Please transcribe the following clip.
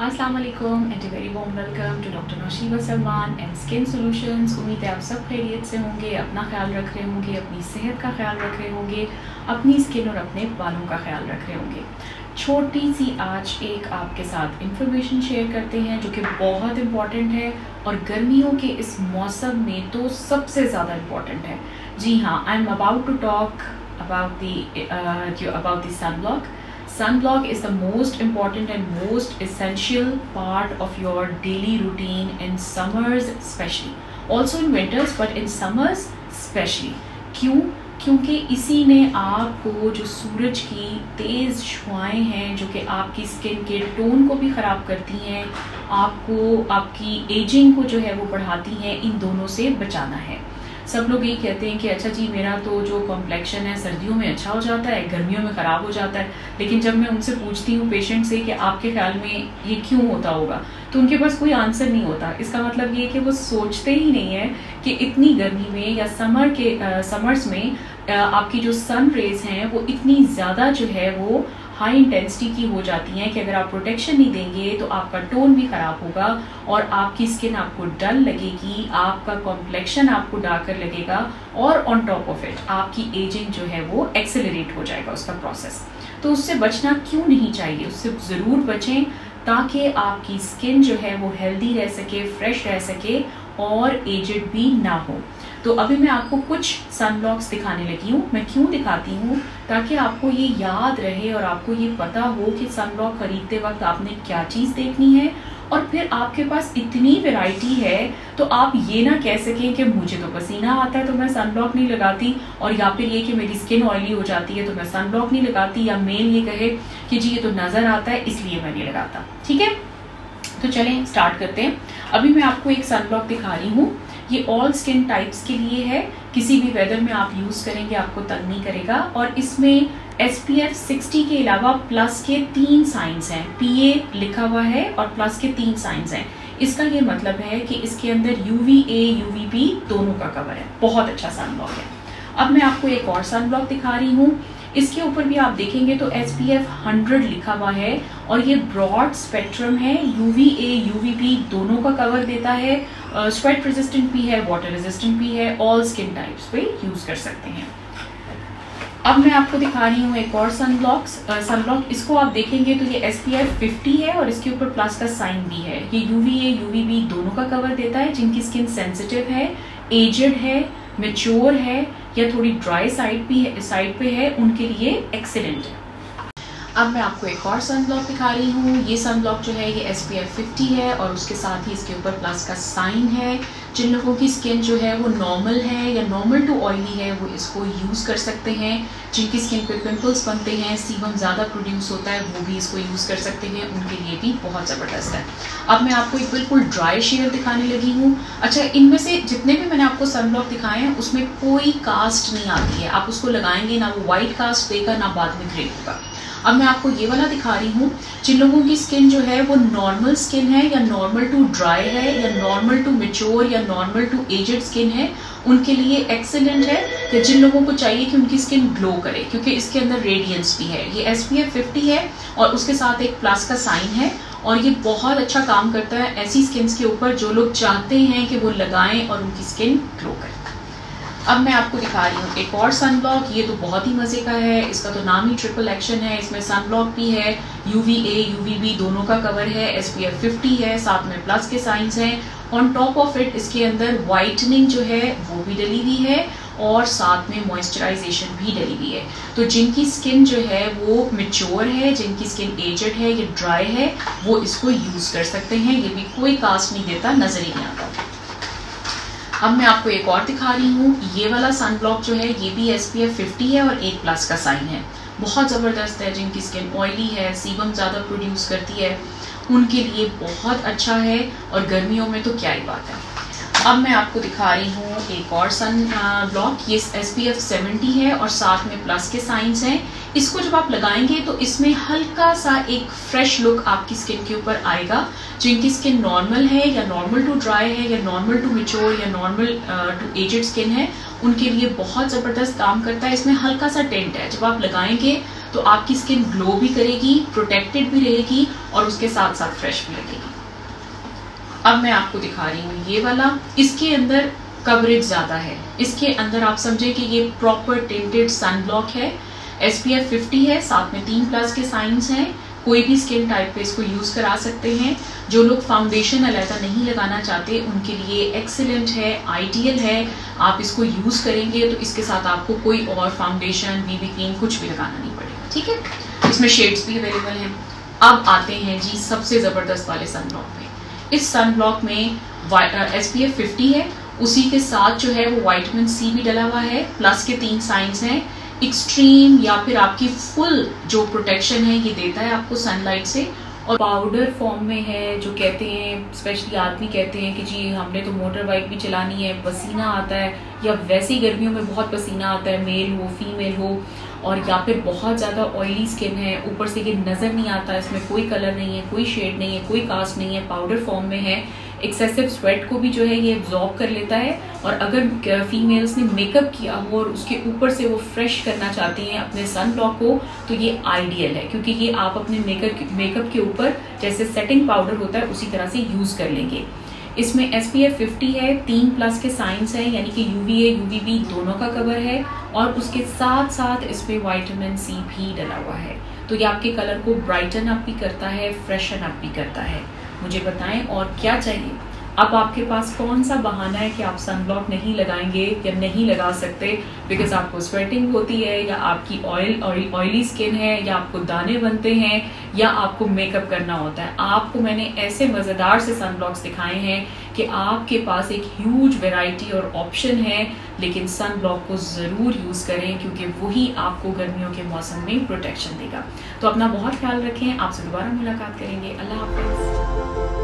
अस्सलाम वालेकुम and very warm welcome to doctor Naushiba Salman and skin solutions उम्मीद है आप सब खैरियत से होंगे, अपना ख्याल रख रहे होंगे, अपनी सेहत का ख्याल रख रहे होंगे, अपनी स्किन और अपने बालों का ख्याल रख रहे होंगे। छोटी सी आज एक आपके साथ इंफॉर्मेशन शेयर करते हैं, जो कि बहुत इंपॉर्टेंट है, और गर्मियों के इस मौसम में तो सबसे ज़्यादा इंपॉर्टेंट है। जी हाँ I am about to talk about the about the sunblock sunblock is the most important and most essential part of your daily routine in summers especially also in winters but in summers especially क्यों क्योंकि इसी ने आपको जो सूरज की तेज़ शुआएँ हैं जो कि आपकी स्किन के टोन को भी ख़राब करती हैं आपको आपकी एजिंग को जो है वो बढ़ाती हैं इन दोनों से बचाना है सब लोग यही कहते हैं कि अच्छा जी, मेरा तो जो कॉम्प्लेक्शन है, सर्दियों में अच्छा हो जाता है, गर्मियों में ख़राब हो जाता है। लेकिन जब मैं उनसे पूछती हूँ पेशेंट से कि आपके ख्याल में ये क्यों होता होगा तो उनके पास कोई आंसर नहीं होता। इसका मतलब ये कि वो सोचते ही नहीं है कि इतनी गर्मी में या समर के समर्स में आपकी जो सन रेज हैं, वो इतनी ज़्यादा जो है वो हाई इंटेंसिटी की हो जाती हैं कि अगर आप प्रोटेक्शन नहीं देंगे तो आपका टोन भी ख़राब होगा और आपकी स्किन आपको डल लगेगी, आपका कॉम्प्लेक्शन आपको डार्कर लगेगा और ऑन टॉप ऑफ़ इट आपकी एजिंग जो है वो एक्सेलरेट हो जाएगा उसका प्रोसेस तो उससे बचना क्यों नहीं चाहिए? उससे ज़रूर बचें ताकि आपकी स्किन जो है वो हेल्दी रह सके फ्रेश रह सके और एजेड भी ना हो। तो अभी मैं आपको कुछ सनब्लॉक्स दिखाने लगी हूँ। मैं क्यों दिखाती हूँ? ताकि आपको ये याद रहे और आपको ये पता हो कि सनब्लॉक खरीदते वक्त आपने क्या चीज़ देखनी है। और फिर आपके पास इतनी वैरायटी है तो आप ये ना कह सकें कि मुझे तो पसीना आता है तो मैं सनब्लॉक नहीं लगाती। और या फिर ये कि मेरी स्किन ऑयली हो जाती है तो मैं सनब्लॉक नहीं लगाती। या मेल ये कहे कि जी, ये तो नज़र आता है, इसलिए मैं नहीं लगाता। ठीक है? तो चलें स्टार्ट करते हैं। अभी मैं आपको एक सनब्लॉक दिखा रही हूँ। ये ऑल स्किन टाइप्स के लिए है। किसी भी वेदर में आप यूज़ करेंगे, आपको तंग नहीं करेगा। और इसमें एस पी एफ़ सिक्सटी के अलावा प्लस के तीन साइंस हैं। पी ए लिखा हुआ है और प्लस के तीन साइंस हैं। इसका ये मतलब है कि इसके अंदर U V A U V B दोनों का कवर है। बहुत अच्छा सनब्लॉक है। अब मैं आपको एक और सनब्लॉक दिखा रही हूँ। इसके ऊपर भी आप देखेंगे तो एस पी एफ़ हंड्रेड लिखा हुआ है और ये ब्रॉड स्पेक्ट्रम है यूवी ए यूवी बी दोनों का कवर देता है। स्वेट रेजिस्टेंट भी है वाटर रेजिस्टेंट भी है ऑल स्किन टाइप्स पे यूज़ कर सकते हैं। अब मैं आपको दिखा रही हूँ एक और सनब्लॉक्स सनब्लॉक इसको आप देखेंगे तो ये एस पी एफ़ फिफ्टी है और इसके ऊपर प्लस का साइन भी है। ये यूवी ए यूवी बी दोनों का कवर देता है, जिनकी स्किन सेंसिटिव है एजेड है मेच्योर है या थोड़ी ड्राई साइड भी है साइड पे है, उनके लिए एक्सीलेंट है। अब मैं आपको एक और सन ब्लॉक दिखा रही हूँ। ये सन ब्लॉक जो है, ये एस पी एफ़ फिफ्टी है और उसके साथ ही इसके ऊपर प्लस का साइन है। जिन लोगों की स्किन जो है वो नॉर्मल है या नॉर्मल टू ऑयली है, वो इसको यूज़ कर सकते हैं। जिनकी स्किन पे पिंपल्स बनते हैं सीबम ज़्यादा प्रोड्यूस होता है, वो भी इसको यूज़ कर सकते हैं। उनके लिए भी बहुत ज़बरदस्त है। अब मैं आपको एक बिल्कुल ड्राई शेयर दिखाने लगी हूँ। अच्छा इनमें से जितने भी मैंने आपको सन ब्लॉक दिखाए हैं, उसमें कोई कास्ट नहीं आती है। आप उसको लगाएँगे ना वो वाइट कास्ट देगा ना बाद में ग्रे होगा। अब मैं आपको ये वाला दिखा रही हूँ। जिन लोगों की स्किन जो है वो नॉर्मल स्किन है या नॉर्मल टू ड्राई है या नॉर्मल टू मेच्योर या नॉर्मल टू एजेड स्किन है, उनके लिए एक्सेलेंट है या जिन लोगों को चाहिए कि उनकी स्किन ग्लो करे, क्योंकि इसके अंदर रेडियंस भी है। ये एस पी एफ़ फिफ्टी है और उसके साथ एक प्लस का साइन है और ये बहुत अच्छा काम करता है ऐसी स्किन के ऊपर जो लोग चाहते हैं कि वो लगाएँ और उनकी स्किन ग्लो करे। अब मैं आपको दिखा रही हूँ एक और सन ब्लॉक ये तो बहुत ही मज़े का है, इसका तो नाम ही ट्रिपल एक्शन है, इसमें सन ब्लॉक भी है U V A U V B दोनों का कवर है एस पी एफ़ फिफ्टी है, साथ में प्लस के साइंस हैं ऑन टॉप ऑफ़ इट इसके अंदर वाइटनिंग जो है, वो भी डली हुई है, और साथ में मॉइस्चराइजेशन भी डली हुई है। तो जिनकी स्किन जो है, वो मिच्योर है, जिनकी स्किन एजड है, या ड्राई है, वो इसको यूज़ कर सकते हैं, ये भी कोई कास्ट नहीं देता, नज़र ही नहीं आता। अब मैं आपको एक और दिखा रही हूँ। ये वाला सन ब्लॉक जो है, ये भी एस पी एफ़ फिफ्टी है और एक प्लस का साइन है। बहुत ज़बरदस्त है, जिनकी स्किन ऑयली है सीबम ज़्यादा प्रोड्यूस करती है। उनके लिए बहुत अच्छा है और गर्मियों में तो क्या ही बात है। अब मैं आपको दिखा रही हूँ एक और सन ब्लॉक ये एस पी एफ़ सेवेंटी है और साथ में प्लस के साइंस हैं। इसको जब आप लगाएँगे तो इसमें हल्का सा एक फ्रेश लुक आपकी स्किन के ऊपर आएगा, जिनकी स्किन नॉर्मल है या नॉर्मल टू ड्राई है, या नॉर्मल टू मिच्योर या नॉर्मल टू एजेड स्किन है। उनके लिए बहुत ज़बरदस्त काम करता है। इसमें हल्का सा टेंट है। जब आप लगाएँगे तो आपकी स्किन ग्लो भी करेगी प्रोटेक्टेड भी रहेगी और उसके साथ साथ फ्रेश भी लगेगी। अब मैं आपको दिखा रही हूँ, ये वाला, इसके अंदर कवरेज ज़्यादा है। इसके अंदर आप समझे कि ये प्रॉपर टेंटेड सन ब्लॉक है एस पी एफ़ फिफ्टी है, साथ में तीन प्लस के साइंस हैं, कोई भी स्किन टाइप पे इसको यूज़ करा सकते हैं। जो लोग फाउंडेशन अलहदा नहीं लगाना चाहते, उनके लिए एक्सीलेंट है आइडियल है, आप इसको यूज़ करेंगे तो इसके साथ आपको कोई और फाउंडेशन बीबी क्रीम कुछ भी लगाना नहीं पड़ेगा, ठीक है? इसमें शेड्स भी अवेलेबल हैं। अब आते हैं जी सबसे ज़बरदस्त वाले सन ब्लॉक में इस सन ब्लॉक में एस पी एफ़ फिफ्टी है। उसी के साथ जो है वो वाइटमिन सी भी डला हुआ है प्लस के तीन साइंस हैं। एक्सट्रीम या फिर आपकी फुल जो प्रोटेक्शन है, ये देता है आपको सनलाइट से। और पाउडर फॉर्म में है, जो कहते हैं स्पेशली आदमी कहते हैं कि जी, हमने तो मोटर बाइक भी चलानी है, पसीना आता है। या वैसे गर्मियों में बहुत पसीना आता है मेल हो फीमेल हो। और या फिर बहुत ज़्यादा ऑयली स्किन है, ऊपर से ये नज़र नहीं आता, इसमें कोई कलर नहीं है, कोई शेड नहीं है, कोई कास्ट नहीं है पाउडर फॉर्म में है। एक्सेसिव स्वेट को भी जो है ये एब्जॉर्ब कर लेता है और अगर फीमेल्स ने मेकअप किया हो और उसके ऊपर से वो फ्रेश करना चाहती हैं अपने सन ब्लॉक को तो ये आइडियल है, क्योंकि ये आप अपने मेकअप मेकअप के ऊपर जैसे सेटिंग पाउडर होता है, उसी तरह से यूज़ कर लेंगे। इसमें एस पी एफ़ फिफ्टी है, तीन प्लस के साइंस है, यानी कि यूवी ए यूवी बी दोनों का कवर है, और उसके साथ साथ इसमें वाइटामिन सी भी डला हुआ है। तो ये आपके कलर को ब्राइटन अप भी करता है फ्रेशन अप भी करता है। मुझे बताएँ और क्या चाहिए? अब आपके पास कौन सा बहाना है कि आप सनब्लॉक नहीं लगाएँगे या नहीं लगा सकते? बिकॉज़ आपको स्वेटिंग होती है, या आपकी ऑयल ऑयली स्किन है, या आपको दाने बनते हैं, या आपको मेकअप करना होता है। आपको मैंने ऐसे मज़ेदार से सनब्लॉक्स दिखाए हैं कि आपके पास एक ह्यूज वेराइटी और ऑप्शन है, लेकिन सन ब्लॉक को ज़रूर यूज़ करें, क्योंकि वही आपको गर्मियों के मौसम में प्रोटेक्शन देगा। तो अपना बहुत ख्याल रखें, आपसे दोबारा मुलाकात करेंगे। अल्लाह